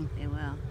think they will.